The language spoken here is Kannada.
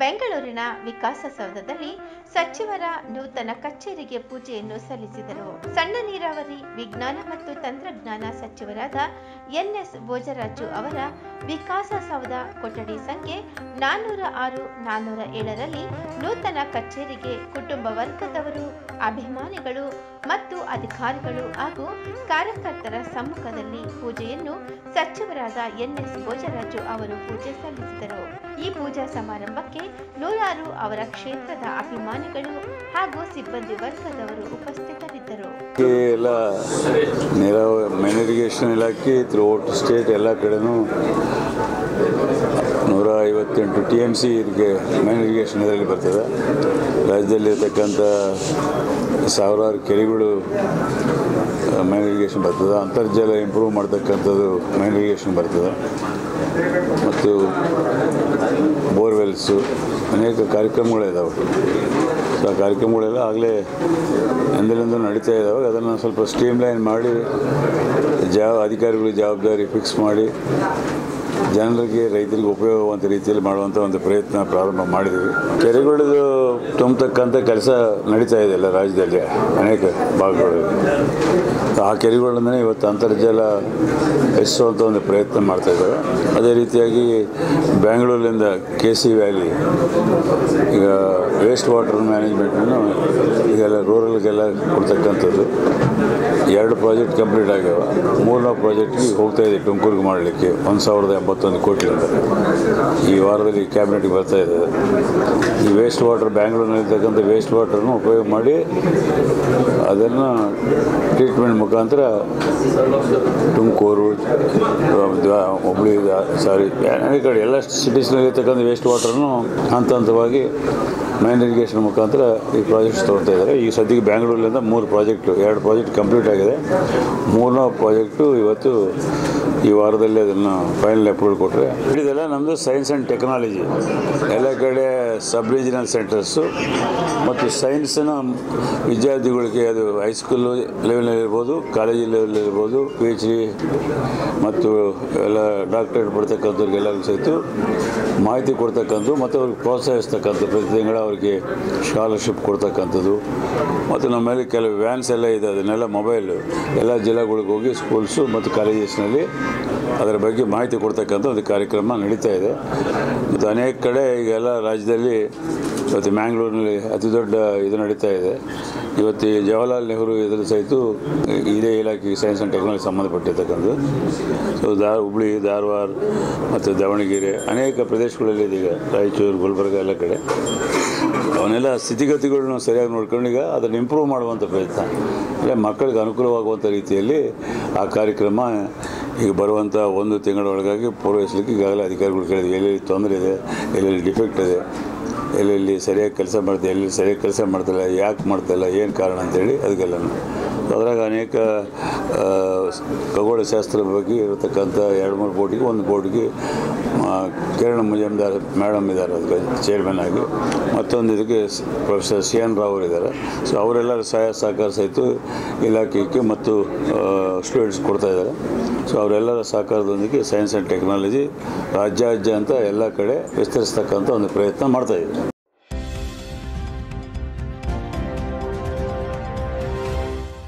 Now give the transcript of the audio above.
ಬೆಂಗಳೂರಿನ ವಿಕಾಸಸೌಧದಲ್ಲಿ ಸಚಿವರ ನೂತನ ಕಚೇರಿಗೆ ಪೂಜೆಯನ್ನು ಸಲ್ಲಿಸಿದರು. ಸಣ್ಣ ನೀರಾವರಿ, ವಿಜ್ಞಾನ ಮತ್ತು ತಂತ್ರಜ್ಞಾನ ಸಚಿವರಾದ ಎನ್ಎಸ್ ಭೋಜರಾಜು ಅವರ ವಿಕಾಸಸೌಧ ಕೊಠಡಿ ಸಂಖ್ಯೆ ನಾನ್ನೂರ ಆರು ನಾನ್ನೂರ ಏಳರಲ್ಲಿ ನೂತನ ಕಚೇರಿಗೆ ಕುಟುಂಬ ವರ್ಗದವರು, ಅಭಿಮಾನಿಗಳು ಮತ್ತು ಅಧಿಕಾರಿಗಳು ಹಾಗೂ ಕಾರ್ಯಕರ್ತರ ಸಮ್ಮುಖದಲ್ಲಿ ಪೂಜೆಯನ್ನು ಸಚಿವರಾದ ಎನ್ಎಸ್ ಭೋಜರಾಜು ಅವರು ಪೂಜೆ ಸಲ್ಲಿಸಿದರು. ಈ ಪೂಜಾ ಸಮಾರಂಭಕ್ಕೆ ನೂರಾರು ಅವರ ಕ್ಷೇತ್ರದ ಅಭಿಮಾನಿಗಳು ಹಾಗೂ ಸಿಬ್ಬಂದಿ ವರ್ಗದವರು ಉಪಸ್ಥಿತರಿದ್ದರು. ಈ ಎಲ್ಲ ನೀರಾವರಿ ಮೈನ್ ಇಲಾಖೆ ಔಟ್ ಸ್ಟೇಟ್ ಎಲ್ಲ ಕಡೆನೂ ನೂರ ಐವತ್ತೆಂಟು ಟಿ ಎಂ ಸಿ ಇದಕ್ಕೆ ಮೈನ್ ಇರಿಗೇಷನ್ ಇದರಲ್ಲಿ ಬರ್ತದೆ. ರಾಜ್ಯದಲ್ಲಿ ಇರ್ತಕ್ಕಂಥ ಸಾವಿರಾರು ಕೆರೆಗಳು ಮೈನ್ ಇರಿಗೇಷನ್ ಬರ್ತದೆ, ಅಂತರ್ಜಲ ಇಂಪ್ರೂವ್ ಮಾಡ್ತಕ್ಕಂಥದ್ದು ಮೈನ್ ಇರಿಗೇಷನ್ ಬರ್ತದೆ. ಮತ್ತು ಬೋರ್ವೆಲ್ಸು ಅನೇಕ ಕಾರ್ಯಕ್ರಮಗಳಿದ್ದಾವೆ ಸೊ ಆ ಕಾರ್ಯಕ್ರಮಗಳೆಲ್ಲ ಆಗಲೇ ಎಂದಿನಿಂದ ನಡೀತಾ ಇದ್ದಾವೆ ಅದನ್ನು ಸ್ವಲ್ಪ ಸ್ಟ್ರೀಮ್ಲೈನ್ ಮಾಡಿ ಜಾ ಅಧಿಕಾರಿಗಳು ಜವಾಬ್ದಾರಿ ಫಿಕ್ಸ್ ಮಾಡಿ ಜನರಿಗೆ ರೈತರಿಗೆ ಉಪಯೋಗವಂತ ರೀತಿಯಲ್ಲಿ ಮಾಡುವಂಥ ಒಂದು ಪ್ರಯತ್ನ ಪ್ರಾರಂಭ ಮಾಡಿದ್ದೀವಿ ಕೆರೆಗಳದ್ದು ತುಂಬತಕ್ಕಂಥ ಕೆಲಸ ನಡೀತಾ ಇದೆ ಎಲ್ಲ ರಾಜ್ಯದಲ್ಲಿ, ಅನೇಕ ಭಾಗಗಳಲ್ಲಿ. ಆ ಕೆರೆಗಳನ್ನೇ ಇವತ್ತು ಅಂತರ್ಜಲ ಹೆಚ್ಚಿಸುವಂಥ ಒಂದು ಪ್ರಯತ್ನ ಮಾಡ್ತಾ ಇದ್ದಾರೆ ಅದೇ ರೀತಿಯಾಗಿ ಬೆಂಗಳೂರಿನಿಂದ ಕೆ ಸಿ ವ್ಯಾಲಿ ಈಗ ವೇಸ್ಟ್ ವಾಟರ್ ಮ್ಯಾನೇಜ್ಮೆಂಟನ್ನು ಈಗೆಲ್ಲ ರೂರಲ್ಗೆಲ್ಲ ಕೊಡ್ತಕ್ಕಂಥದ್ದು. ಎರಡು ಪ್ರಾಜೆಕ್ಟ್ ಕಂಪ್ಲೀಟ್ ಆಗ್ಯಾವ. ಮೂರನೇ ಪ್ರಾಜೆಕ್ಟ್ಗೆ ಹೋಗ್ತಾ ಇದೆ ತುಮಕೂರಿಗೆ ಮಾಡಲಿಕ್ಕೆ, ಒಂದು ಸಾವಿರದ ಎಂಬತ್ತೊಂದು ಕೋಟಿ ಅಂತ. ಈ ವಾರದಲ್ಲಿ ಕ್ಯಾಬಿನೆಟ್ಗೆ ಬರ್ತಾ ಇದೆ. ಈ ವೇಸ್ಟ್ ವಾಟರ್ ಬ್ಯಾಂಗ್ಳೂರಿನಲ್ಲಿರ್ತಕ್ಕಂಥ ವೇಸ್ಟ್ ವಾಟರ್ನ ಉಪಯೋಗ ಮಾಡಿ ಅದನ್ನು ಟ್ರೀಟ್ಮೆಂಟ್ ಮುಖಾಂತರ ತುಮಕೂರು ಹುಬ್ಳಿ ಸಾರಿ ಅನೇಕ ಕಡೆ ಎಲ್ಲ ಸಿಟೀಸ್ನಲ್ಲಿರ್ತಕ್ಕಂಥ ವೇಸ್ಟ್ ವಾಟರ್ನು ಹಂತ ಹಂತವಾಗಿ ಮೈನ್ ಇರಿಗೇಷನ್ ಮುಖಾಂತರ ಈ ಪ್ರಾಜೆಕ್ಟ್ಸ್ ತೊಗೊಳ್ತಾ ಇದ್ದಾರೆ. ಈಗ ಸದ್ಯಕ್ಕೆ ಬೆಂಗಳೂರಿನಿಂದ ಮೂರು ಪ್ರಾಜೆಕ್ಟು ಎರಡು ಪ್ರಾಜೆಕ್ಟ್ ಕಂಪ್ಲೀಟ್ ಆಗಿದೆ. ಮೂರನೇ ಪ್ರಾಜೆಕ್ಟು ಇವತ್ತು ಈ ವಾರದಲ್ಲಿ ಅದನ್ನು ಫೈನಲ್ ಅಪ್ರೂವಲ್ ಕೊಟ್ಟರೆ ಇದೆಲ್ಲ ನಮ್ಮದು ಸೈನ್ಸ್ ಆ್ಯಂಡ್ ಟೆಕ್ನಾಲಜಿ ಎಲ್ಲ ಕಡೆ ಸಬ್ ರೀಜನಲ್ ಸೆಂಟರ್ಸು ಮತ್ತು ಸೈನ್ಸ್ನ ವಿದ್ಯಾರ್ಥಿಗಳಿಗೆ ಅದು ಹೈಸ್ಕೂಲ್ ಲೆವೆಲಲ್ಲಿರ್ಬೋದು ಕಾಲೇಜ್ ಲೆವೆಲಲ್ಲಿರ್ಬೋದು ಪಿ ಎಚ್ ಡಿ ಮತ್ತು ಎಲ್ಲ ಡಾಕ್ಟರೇಟ್ ಪಡ್ತಕ್ಕಂಥವ್ರಿಗೆಲ್ಲರಿಗೂ ಸಹಿತ ಮಾಹಿತಿ ಕೊಡ್ತಕ್ಕಂಥದ್ದು ಮತ್ತು ಅವ್ರಿಗೆ ಪ್ರೋತ್ಸಾಹಿಸ್ತಕ್ಕಂಥ ಪ್ರತಿ ತಿಂಗಳ ಅವರಿಗೆ ಸ್ಕಾಲರ್ಶಿಪ್ ಕೊಡ್ತಕ್ಕಂಥದ್ದು. ಮತ್ತು ನಮ್ಮಲ್ಲಿ ಕೆಲವು ವ್ಯಾನ್ಸ್ ಎಲ್ಲ ಇದೆ, ಅದನ್ನೆಲ್ಲ ಮೊಬೈಲು ಎಲ್ಲ ಜಿಲ್ಲೆಗಳಿಗೆ ಹೋಗಿ ಸ್ಕೂಲ್ಸು ಮತ್ತು ಕಾಲೇಜಸ್ನಲ್ಲಿ ಅದರ ಬಗ್ಗೆ ಮಾಹಿತಿ ಕೊಡ್ತಕ್ಕಂಥ ಒಂದು ಕಾರ್ಯಕ್ರಮ ನಡೀತಾ ಇದೆ. ಮತ್ತು ಅನೇಕ ಕಡೆ ಈಗೆಲ್ಲ ರಾಜ್ಯದಲ್ಲಿ ಇವತ್ತು ಮ್ಯಾಂಗ್ಳೂರಿನಲ್ಲಿ ಅತಿ ದೊಡ್ಡ ಇದು ನಡೀತಾ ಇದೆ. ಇವತ್ತು ಜವಾಹರಲಾಲ್ ನೆಹರು ಇದರ ಸಹಿತ ಇದೇ ಇಲಾಖೆಗೆ ಸೈನ್ಸ್ ಆ್ಯಂಡ್ ಟೆಕ್ನಾಲಜಿ ಸಂಬಂಧಪಟ್ಟಿರ್ತಕ್ಕಂಥದ್ದು. ಸೊ ದಾ ಹುಬ್ಳಿ, ಧಾರವಾಡ ಮತ್ತು ದಾವಣಗೆರೆ ಅನೇಕ ಪ್ರದೇಶಗಳಲ್ಲಿ ಇದೀಗ ರಾಯಚೂರು, ಗುಲ್ಬರ್ಗ ಎಲ್ಲ ಕಡೆ. ಅವನ್ನೆಲ್ಲ ಸ್ಥಿತಿಗತಿಗಳನ್ನ ಸರಿಯಾಗಿ ನೋಡ್ಕೊಂಡು ಈಗ ಅದನ್ನು ಇಂಪ್ರೂವ್ ಮಾಡುವಂಥ ಪ್ರಯತ್ನ. ಅಂದರೆ ಮಕ್ಕಳಿಗೆ ಅನುಕೂಲವಾಗುವಂಥ ರೀತಿಯಲ್ಲಿ ಆ ಕಾರ್ಯಕ್ರಮ ಈಗ ಬರುವಂಥ ಒಂದು ತಿಂಗಳೊಳಗಾಗಿ ಪೂರೈಸಲಿಕ್ಕೆ ಈಗಾಗಲೇ ಅಧಿಕಾರಿಗಳು ಕೇಳಿದ್ವಿ ಎಲ್ಲೆಲ್ಲಿ ತೊಂದರೆ ಇದೆ, ಎಲ್ಲೆಲ್ಲಿ ಡಿಫೆಕ್ಟ್ ಇದೆ. ಎಲ್ಲೆಲ್ಲಿ ಸರಿಯಾಗಿ ಕೆಲಸ ಮಾಡ್ತಾ ಎಲ್ಲೆಲ್ಲಿ ಸರಿಯಾಗಿ ಕೆಲಸ ಮಾಡ್ತಿಲ್ಲ ಯಾಕೆ ಮಾಡ್ತಾಯಿಲ್ಲ ಏನು ಕಾರಣ ಅಂತೇಳಿ ಅದಕ್ಕೆಲ್ಲನೂ ಅದ್ರಾಗ ಅನೇಕ ಆ, ಖಗೋಳಶಾಸ್ತ್ರದ ಬಗ್ಗೆ ಇರತಕ್ಕಂಥ ಎರಡು ಮೂರು ಬೋಟಿಗೆ ಒಂದು ಬೋಟಿಗೆ ಕಿರಣ್ ಮುಜಮ್ದಾರ್ ಮೇಡಮ್ ಇದ್ದಾರೆ ಅದಕ್ಕೆ ಚೇರ್ಮನ್ ಆಗಿ. ಮತ್ತೊಂದು ಇದಕ್ಕೆ ಪ್ರೊಫೆಸರ್ ಸಿ ಎನ್ ರಾವ್ ಇದ್ದಾರೆ. ಸೊ ಅವರೆಲ್ಲರ ಸಹಾಯ ಸಹಕಾರ ಸಹಿತ ಇಲಾಖೆಗೆ ಮತ್ತು ಸ್ಟೂಡೆಂಟ್ಸ್ ಕೊಡ್ತಾ ಇದ್ದಾರೆ. ಸೊ ಅವರೆಲ್ಲರ ಸಹಕಾರದೊಂದಿಗೆ ಸೈನ್ಸ್ ಆ್ಯಂಡ್ ಟೆಕ್ನಾಲಜಿ ರಾಜ್ಯ ರಾಜ್ಯಾದ್ಯಂತ ಎಲ್ಲ ಕಡೆ ವಿಸ್ತರಿಸ್ತಕ್ಕಂಥ ಒಂದು ಪ್ರಯತ್ನ ಮಾಡ್ತಾ ಇದ್ದೀವಿ.